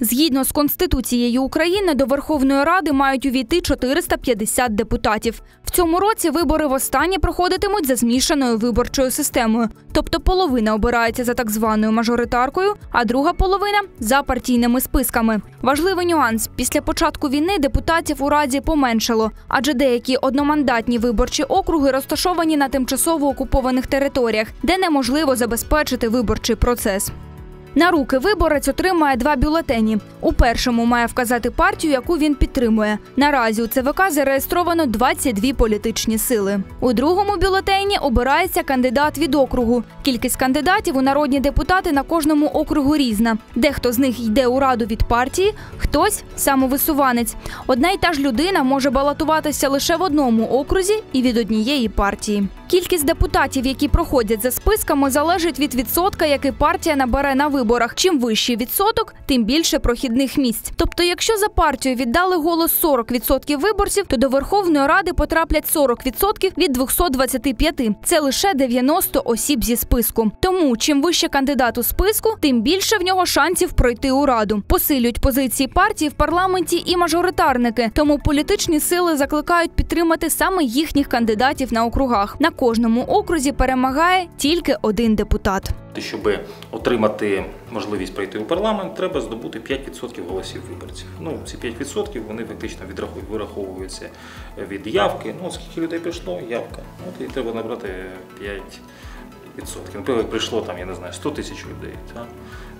Згідно з Конституцією України, до Верховної Ради мають увійти 450 депутатів. В цьому році вибори востаннє проходитимуть за змішаною виборчою системою, тобто половина обирається за так званою мажоритаркою, а друга половина за партійними списками. Важливий нюанс: після початку війни депутатів у раді поменшало, адже деякі одномандатні виборчі округи розташовані на тимчасово окупованих територіях, де неможливо забезпечити виборчий процес. На руки виборець отримає два бюлетені. У першому має вказати партію, яку він підтримує. Наразі у ЦВК зареєстровано 22 політичні сили. У другому бюлетені обирається кандидат від округу. Кількість кандидатів у народні депутати на кожному округу різна. Дехто з них йде у раду від партії, хтось самовисуванець. Одна й та ж людина може балотуватися лише в одному окрузі і від однієї партії. Кількість депутатів, які проходять за списками, залежить від відсотка, який партія набере на виборах. Чим вищий відсоток, тим більше прохідних місць. Тобто, якщо за партію віддали голос 40% виборців, то до Верховної Ради потраплять 40% від 225. Це лише 90 осіб зі списку. Тому чим вище кандидат у списку, тим більше в нього шансів пройти у раду. Посилюють позиції партії в парламенті і мажоритарники. Тому політичні сили закликають підтримати саме їхніх кандидатів на округах. Кожному окрузі перемагає тільки один депутат. Щоб отримати можливість прийти у парламент, треба здобути 5% голосів виборців. Ну, ці 5% вони фактично вираховуються від явки. Ну, скільки людей прийшло, явка. От і треба набрати 5%. Наприклад, прийшло там, я не знаю, 100 тисяч людей. Так?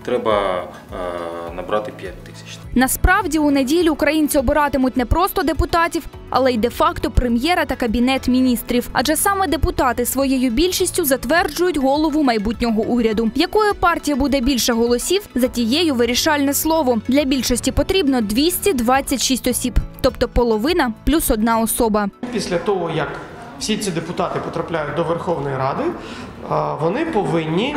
Треба е, набрати 5 тисяч. Насправді у неділю українці обиратимуть не просто депутатів, але й де-факто прем'єра та кабінет міністрів. Адже саме депутати своєю більшістю затверджують голову майбутнього уряду. Якою партія буде більше голосів, за тією вирішальне слово. Для більшості потрібно 226 осіб, тобто половина плюс одна особа. Після того, як всі ці депутати потрапляють до Верховної Ради, вони повинні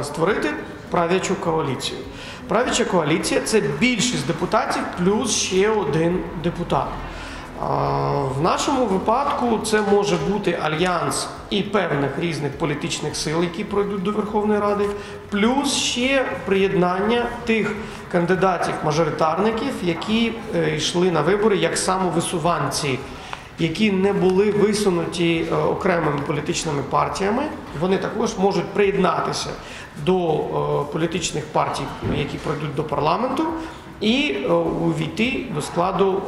е, створити правлячу коаліцію. Правляча коаліція це більшість депутатів плюс ще один депутат. В нашому випадку це може бути альянс і певних різних політичних сил, які пройдуть до Верховної Ради, плюс ще приєднання тих кандидатів-мажоритарників, які е, йшли на вибори як самовисуванці які не були висунуті е, окремими політичними партіями, вони також можуть приєднатися до е, політичних партій, які пройдуть до парламенту, і е, увійти до складу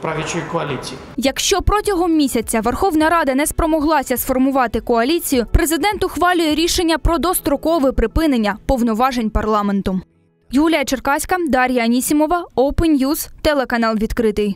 правлячої коаліції. Якщо протягом місяця Верховна Рада не спромоглася сформувати коаліцію, президент ухвалює рішення про дострокове припинення повноважень парламенту. Юлія Черкаська, Дар'я Анісімова, Open News, телеканал відкритий.